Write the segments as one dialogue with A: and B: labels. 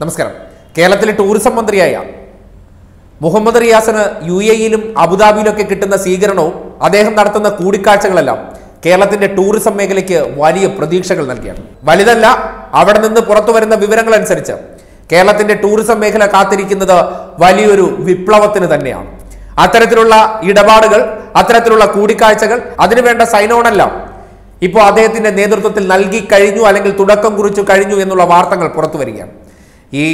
A: നമസ്കാരം. കേരളത്തിലെ ടൂറിസം മന്ത്രിയായ മുഹമ്മദ് റിയാസിന് യു എയിലും അബുദാബിയിലൊക്കെ കിട്ടുന്ന സ്വീകരണവും അദ്ദേഹം നടത്തുന്ന കൂടിക്കാഴ്ചകളെല്ലാം കേരളത്തിന്റെ ടൂറിസം മേഖലയ്ക്ക് വലിയ പ്രതീക്ഷകൾ നൽകിയാണ്. വലുതല്ല അവിടെ നിന്ന് പുറത്തു വരുന്ന വിവരങ്ങൾ അനുസരിച്ച് കേരളത്തിന്റെ ടൂറിസം മേഖല കാത്തിരിക്കുന്നത് വലിയൊരു വിപ്ലവത്തിന് തന്നെയാണ്. അത്തരത്തിലുള്ള ഇടപാടുകൾ അത്തരത്തിലുള്ള കൂടിക്കാഴ്ചകൾ അതിനുവേണ്ട സൈനോണെല്ലാം ഇപ്പോൾ അദ്ദേഹത്തിന്റെ നേതൃത്വത്തിൽ നൽകി കഴിഞ്ഞു അല്ലെങ്കിൽ തുടക്കം കുറിച്ചു കഴിഞ്ഞു എന്നുള്ള വാർത്തകൾ പുറത്തു വരികയാണ്. ഈ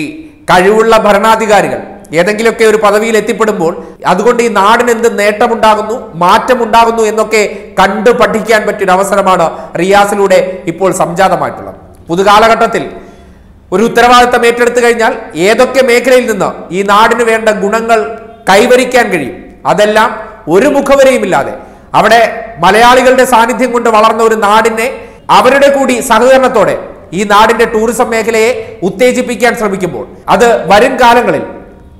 A: കഴിവുള്ള ഭരണാധികാരികൾ ഏതെങ്കിലുമൊക്കെ ഒരു പദവിയിൽ എത്തിപ്പെടുമ്പോൾ അതുകൊണ്ട് ഈ നാടിന് എന്ത് നേട്ടമുണ്ടാകുന്നു മാറ്റമുണ്ടാകുന്നു എന്നൊക്കെ കണ്ടു പഠിക്കാൻ പറ്റിയൊരു അവസരമാണ് റിയാസിലൂടെ ഇപ്പോൾ സംജാതമായിട്ടുള്ളത്. പുതുകാലഘട്ടത്തിൽ ഒരു ഉത്തരവാദിത്തം ഏറ്റെടുത്തു കഴിഞ്ഞാൽ ഏതൊക്കെ മേഖലയിൽ നിന്ന് ഈ നാടിന് വേണ്ട ഗുണങ്ങൾ കൈവരിക്കാൻ കഴിയും അതെല്ലാം ഒരു മുഖവരെയുമില്ലാതെ. അവിടെ മലയാളികളുടെ സാന്നിധ്യം കൊണ്ട് വളർന്ന ഒരു നാടിനെ അവരുടെ കൂടി സഹകരണത്തോടെ ഈ നാടിന്റെ ടൂറിസം മേഖലയെ ഉത്തേജിപ്പിക്കാൻ ശ്രമിക്കുമ്പോൾ അത് വരും കാലങ്ങളിൽ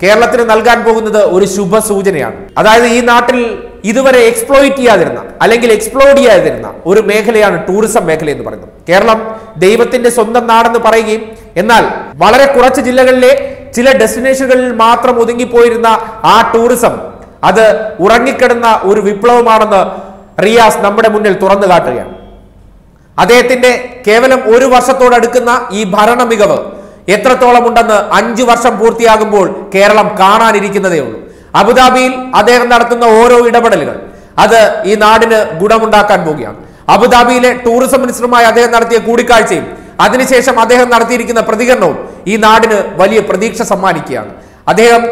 A: കേരളത്തിന് നൽകാൻ പോകുന്നത് ഒരു ശുഭ സൂചനയാണ് അതായത് ഈ നാട്ടിൽ ഇതുവരെ എക്സ്പ്ലോയിറ്റ് ചെയ്യാതിരുന്ന അല്ലെങ്കിൽ എക്സ്പ്ലോർഡ് ചെയ്യാതിരുന്ന ഒരു മേഖലയാണ് ടൂറിസം മേഖല എന്ന് പറയുന്നത്. കേരളം ദൈവത്തിന്റെ സ്വന്തം നാടെന്ന് പറയുകയും എന്നാൽ വളരെ കുറച്ച് ജില്ലകളിലെ ചില ഡെസ്റ്റിനേഷനുകളിൽ മാത്രം ഒതുങ്ങിപ്പോയിരുന്ന ആ ടൂറിസം അത് ഉറങ്ങിക്കിടന്ന ഒരു വിപ്ലവമാണെന്ന് റിയാസ് നമ്മുടെ മുന്നിൽ തുറന്നു കാട്ടുകയാണ്. അദ്ദേഹത്തിന്റെ കേവലം ഒരു വർഷത്തോടടുക്കുന്ന ഈ ഭരണ മികവ് എത്രത്തോളം ഉണ്ടെന്ന് അഞ്ചു വർഷം പൂർത്തിയാകുമ്പോൾ കേരളം കാണാനിരിക്കുന്നതേ ഉള്ളൂ. അബുദാബിയിൽ അദ്ദേഹം നടത്തുന്ന ഓരോ ഇടപെടലുകൾ അത് ഈ നാടിന് ഗുണമുണ്ടാക്കാൻ പോവുകയാണ്. അബുദാബിയിലെ ടൂറിസം മിനിസ്റ്ററുമായി അദ്ദേഹം നടത്തിയ കൂടിക്കാഴ്ചയും അതിനുശേഷം അദ്ദേഹം നടത്തിയിരിക്കുന്ന പ്രതികരണവും ഈ നാടിന് വലിയ പ്രതീക്ഷ സമ്മാനിക്കുകയാണ്. അദ്ദേഹം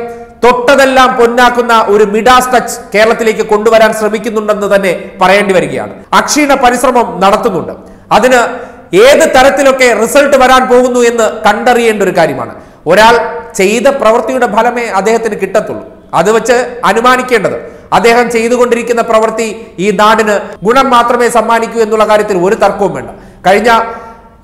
A: തൊട്ടതെല്ലാം പൊന്നാക്കുന്ന ഒരു മിഡാസ് ടച്ച് കേരളത്തിലേക്ക് കൊണ്ടുവരാൻ ശ്രമിക്കുന്നുണ്ടെന്ന് തന്നെ പറയേണ്ടി വരികയാണ്. അക്ഷീണ പരിശ്രമം നടത്തുന്നുണ്ട്. അതിന് ഏത് തരത്തിലൊക്കെ റിസൾട്ട് വരാൻ പോകുന്നു എന്ന് കണ്ടറിയേണ്ട ഒരു കാര്യമാണ്. ഒരാൾ ചെയ്ത പ്രവൃത്തിയുടെ ഫലമേ അദ്ദേഹത്തിന് കിട്ടത്തുള്ളൂ. അത് വെച്ച് അനുമാനിക്കേണ്ടത് അദ്ദേഹം ചെയ്തുകൊണ്ടിരിക്കുന്ന പ്രവൃത്തി ഈ നാടിന് ഗുണം മാത്രമേ സമ്മാനിക്കൂ എന്നുള്ള കാര്യത്തിൽ ഒരു തർക്കവും വേണ്ട. കഴിഞ്ഞ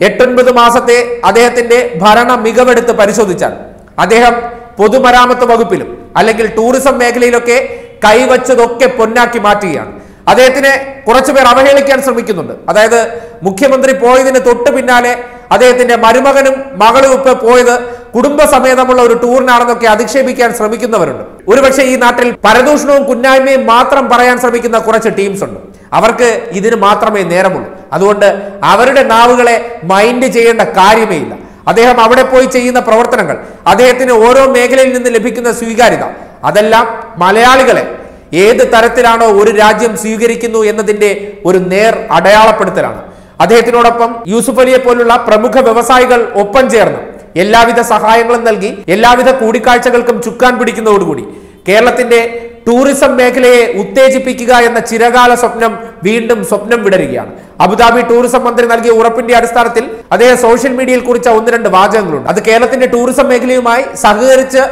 A: എട്ടൊൻപത് മാസത്തെ അദ്ദേഹത്തിന്റെ ഭരണ മികവെടുത്ത് പരിശോധിച്ചാൽ അദ്ദേഹം പൊതുമരാമത്ത് വകുപ്പിലും അല്ലെങ്കിൽ ടൂറിസം മേഖലയിലൊക്കെ കൈവച്ചതൊക്കെ പൊന്നാക്കി മാറ്റുകയാണ്. അദ്ദേഹത്തിനെ കുറച്ചുപേർ അവഹേളിക്കാൻ ശ്രമിക്കുന്നുണ്ട്. അതായത് മുഖ്യമന്ത്രി പോയതിന് തൊട്ട് പിന്നാലെ അദ്ദേഹത്തിന്റെ മരുമകനും മകളും ഇപ്പൊ പോയത് കുടുംബസമേതമുള്ള ഒരു ടൂറിനാണെന്നൊക്കെ അധിക്ഷേപിക്കാൻ ശ്രമിക്കുന്നവരുണ്ട്. ഒരുപക്ഷെ ഈ നാട്ടിൽ പരദൂഷണവും കുന്നായ്മയും മാത്രം പറയാൻ ശ്രമിക്കുന്ന കുറച്ച് ടീംസ് ഉണ്ട്. അവർക്ക് ഇതിന് മാത്രമേ നേരമുള്ളൂ. അതുകൊണ്ട് അവരുടെ നാവുകളെ മൈൻഡ് ചെയ്യേണ്ട കാര്യമേ ഇല്ല. അദ്ദേഹം അവിടെ പോയി ചെയ്യുന്ന പ്രവർത്തനങ്ങൾ അദ്ദേഹത്തിന് ഓരോ മേഖലയിൽ നിന്ന് ലഭിക്കുന്ന സ്വീകാര്യത അതെല്ലാം മലയാളികളെ ഏത് തരത്തിലാണോ ഒരു രാജ്യം സ്വീകരിക്കുന്നു എന്നതിന്റെ ഒരു നേർ അടയാളപ്പെടുത്തലാണ്. അദ്ദേഹത്തിനോടൊപ്പം യൂസുഫ് അലിയെ പോലുള്ള പ്രമുഖ വ്യവസായികൾ ഒപ്പം ചേർന്ന് എല്ലാവിധ സഹായങ്ങളും നൽകി എല്ലാവിധ കൂടിക്കാഴ്ചകൾക്കും ചുക്കാൻ പിടിക്കുന്നതോടുകൂടി കേരളത്തിന്റെ ടൂറിസം മേഖലയെ ഉത്തേജിപ്പിക്കുക എന്ന ചിരകാല സ്വപ്നം വീണ്ടും സ്വപ്നം വിടരുകയാണ്. അബുദാബി ടൂറിസം മന്ത്രി നൽകിയ ഉറപ്പിന്റെ അടിസ്ഥാനത്തിൽ അദ്ദേഹം സോഷ്യൽ മീഡിയയിൽ കുറിച്ച ഒന്ന് രണ്ട് വാചകങ്ങളുണ്ട്. അത് കേരളത്തിന്റെ ടൂറിസം മേഖലയുമായി സഹകരിച്ച്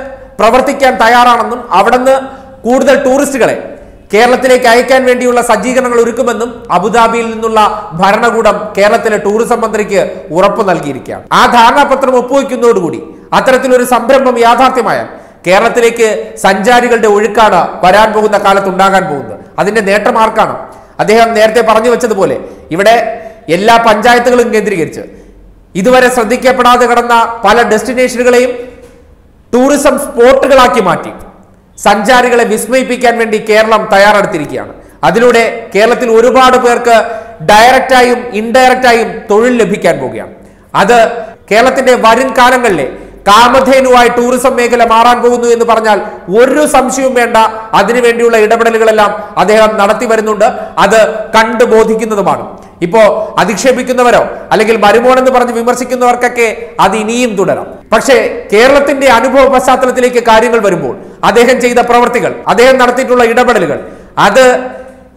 A: പ്രവർത്തിക്കാൻ തയ്യാറാണെന്നും അവിടുന്ന് കൂടുതൽ ടൂറിസ്റ്റുകളെ കേരളത്തിലേക്ക് അയക്കാൻ വേണ്ടിയുള്ള സജ്ജീകരണങ്ങൾ ഒരുക്കുമെന്നും അബുദാബിയിൽ നിന്നുള്ള ഭരണകൂടം കേരളത്തിലെ ടൂറിസം മന്ത്രിക്ക് ഉറപ്പ് നൽകിയിരിക്കുകയാണ്. ആ ധാരണാപത്രം ഒപ്പുവെക്കുന്നതോടുകൂടി അത്തരത്തിലൊരു സംരംഭം യാഥാർത്ഥ്യമായാൽ കേരളത്തിലേക്ക് സഞ്ചാരികളുടെ ഒഴുക്കാണ് വരാൻ പോകുന്ന കാലത്ത് ഉണ്ടാകാൻ പോകുന്നത്. അതിന്റെ നേട്ടം ആർക്കാണ്? അദ്ദേഹം നേരത്തെ പറഞ്ഞു വെച്ചതുപോലെ ഇവിടെ എല്ലാ പഞ്ചായത്തുകളും കേന്ദ്രീകരിച്ച് ഇതുവരെ ശ്രദ്ധിക്കപ്പെടാതെ കിടന്ന പല ഡെസ്റ്റിനേഷനുകളെയും ടൂറിസം സ്പോട്ടുകളാക്കി മാറ്റി. സഞ്ചാരികളെ വിസ്മയിപ്പിക്കാൻ വേണ്ടി കേരളം തയ്യാറെടുത്തിരിക്കുകയാണ്. അതിലൂടെ കേരളത്തിൽ ഒരുപാട് പേർക്ക് ഡയറക്റ്റായും ഇൻഡയറക്റ്റായും തൊഴിൽ ലഭിക്കാൻ പോവുകയാണ്. അത് കേരളത്തിന്റെ വരും കാലങ്ങളിലെ കാമധേനുവായി ടൂറിസം മേഖല മാറാൻ പോകുന്നു എന്ന് പറഞ്ഞാൽ ഒരു സംശയവും വേണ്ട. അതിനുവേണ്ടിയുള്ള ഇടപെടലുകളെല്ലാം അദ്ദേഹം നടത്തി വരുന്നുണ്ട്. അത് കണ്ടു ബോധിക്കുന്നതുമാണ്. ഇപ്പോ അധിക്ഷേപിക്കുന്നവരോ അല്ലെങ്കിൽ മരുമോണെന്ന് പറഞ്ഞ് വിമർശിക്കുന്നവർക്കൊക്കെ അത് ഇനിയും തുടരാം. പക്ഷേ കേരളത്തിന്റെ അനുഭവ പശ്ചാത്തലത്തിലേക്ക് കാര്യങ്ങൾ വരുമ്പോൾ അദ്ദേഹം ചെയ്ത പ്രവർത്തികൾ അദ്ദേഹം നടത്തിയിട്ടുള്ള ഇടപെടലുകൾ അത്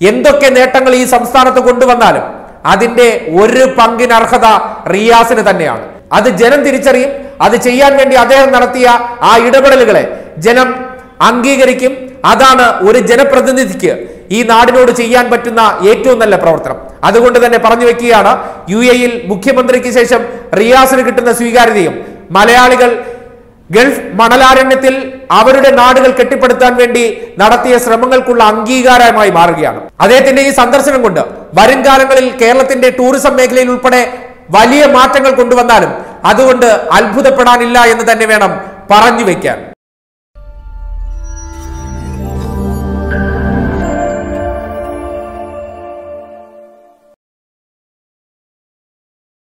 A: എന്തൊക്കെ നേട്ടങ്ങൾ ഈ സംസ്ഥാനത്ത് കൊണ്ടുവന്നാലും അതിന്റെ ഒരു പങ്കിന് അർഹത റിയാസിന് തന്നെയാണ്. അത് ജനം തിരിച്ചറിയും അത് ചെയ്യാൻ വേണ്ടി അദ്ദേഹം നടത്തിയ ആ ഇടപെടലുകളെ ജനം അംഗീകരിക്കും. അതാണ് ഒരു ജനപ്രതിനിധിക്ക് ഈ നാടിനോട് ചെയ്യാൻ പറ്റുന്ന ഏറ്റവും നല്ല പ്രവർത്തനം. അതുകൊണ്ട് തന്നെ പറഞ്ഞു വെക്കുകയാണ് യു എയിൽ മുഖ്യമന്ത്രിക്ക് ശേഷം റിയാസിന് കിട്ടുന്ന സ്വീകാര്യതയും മലയാളികൾ ഗൾഫ് മണലാരണ്യത്തിൽ അവരുടെ നാടുകൾ കെട്ടിപ്പടുത്താൻ വേണ്ടി നടത്തിയ ശ്രമങ്ങൾക്കുള്ള അംഗീകാരമായി മാറുകയാണ്. അദ്ദേഹത്തിന്റെ ഈ സന്ദർശനം കൊണ്ട് വരും കാലങ്ങളിൽ കേരളത്തിന്റെ ടൂറിസം മേഖലയിൽ ഉൾപ്പെടെ വലിയ മാറ്റങ്ങൾ കൊണ്ടുവന്നാലും അതുകൊണ്ട് അത്ഭുതപ്പെടാനില്ല എന്ന് തന്നെ വേണം പറഞ്ഞു വെക്കാൻ.